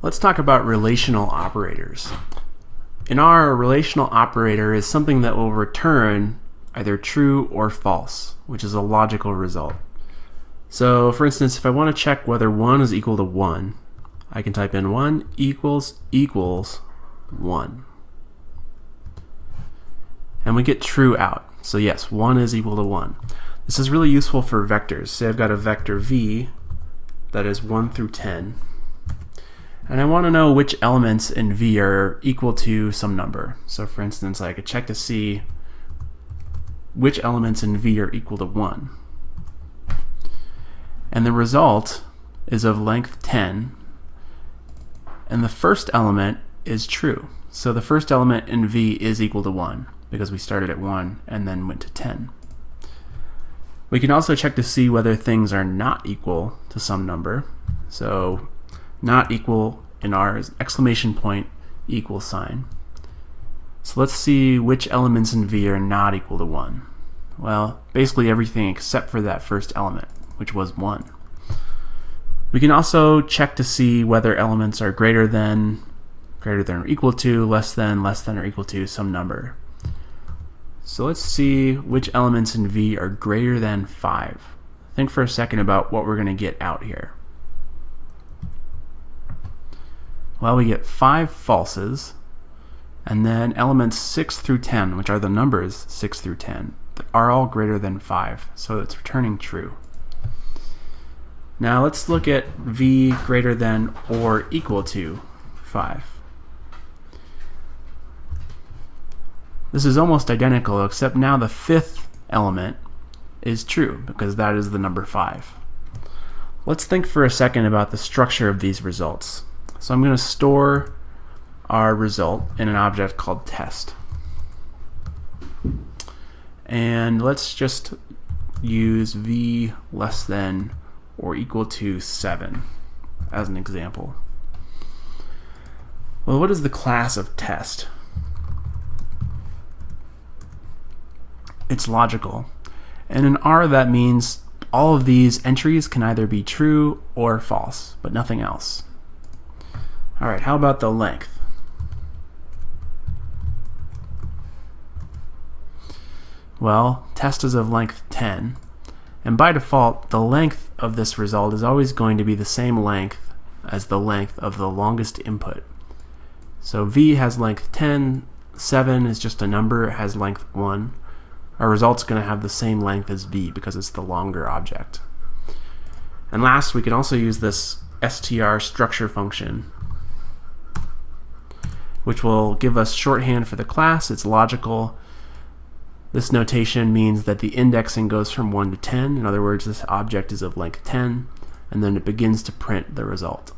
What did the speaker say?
Let's talk about relational operators. In R, a relational operator is something that will return either true or false, which is a logical result. So, for instance, if I want to check whether 1 is equal to 1, I can type in 1 equals equals 1. And we get true out. So yes, 1 is equal to 1. This is really useful for vectors. Say I've got a vector v that is 1 through 10. And I want to know which elements in v are equal to some number. So for instance, I could check to see which elements in v are equal to 1. And the result is of length 10. And the first element is true. So the first element in v is equal to 1 because we started at 1 and then went to 10. We can also check to see whether things are not equal to some number. So not equal in R is exclamation point equal sign. So let's see which elements in V are not equal to 1. Well, basically everything except for that first element, which was 1. We can also check to see whether elements are greater than, greater than or equal to, less than, less than or equal to some number. So let's see which elements in V are greater than 5. Think for a second about what we're going to get out here. Well, we get 5 falses, and then elements 6 through 10, which are the numbers 6 through 10, are all greater than 5, so it's returning true. Now let's look at V greater than or equal to 5. This is almost identical, except now the fifth element is true, because that is the number 5. Let's think for a second about the structure of these results. So I'm going to store our result in an object called test. And let's just use v less than or equal to 7 as an example. Well, what is the class of test? it's logical. And in R, that means all of these entries can either be true or false, but nothing else. All right, how about the length? Well, test is of length 10, and by default, the length of this result is always going to be the same length as the length of the longest input. So v has length 10, 7 is just a number, it has length 1 our result's going to have the same length as v because it's the longer object. And last, we can also use this str structure function, which will give us shorthand for the class. It's logical. This notation means that the indexing goes from 1 to 10. In other words, this object is of length 10, and then it begins to print the result.